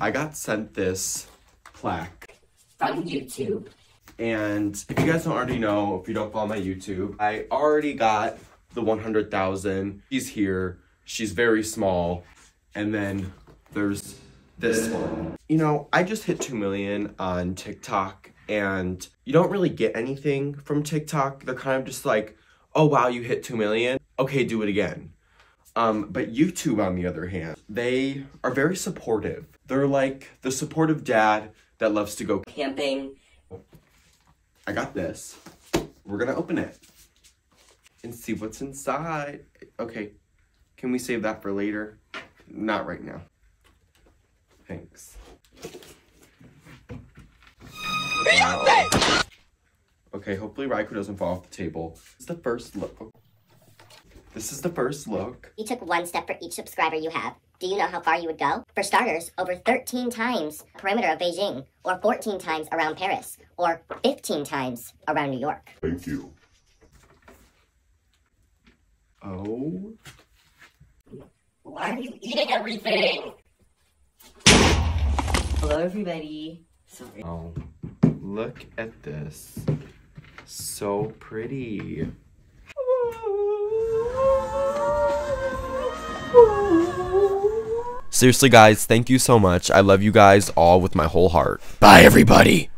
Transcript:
I got sent this plaque from YouTube. And if you guys don't already know, if you don't follow my YouTube, I already got the 100,000. She's here. She's very small. And then there's this one. You know, I just hit 2 million on TikTok and you don't really get anything from TikTok. They're kind of just like, oh wow, you hit 2 million. Okay, do it again. Um, but YouTube, on the other hand, they are very supportive. They're like the supportive dad that loves to go camping. I got this. We're gonna open it and see what's inside. Okay, can we save that for later? Not right now. Thanks. Wow. Okay, hopefully Raikou doesn't fall off the table. It's the first look. This is the first look. You took one step for each subscriber you have. Do you know how far you would go? For starters, over 13 times perimeter of Beijing, or 14 times around Paris, or 15 times around New York. Thank you. Oh. Why are you eating everything? Hello, everybody. Sorry. Oh, look at this. So pretty. Seriously, guys, thank you so much. I love you guys all with my whole heart. Bye, everybody.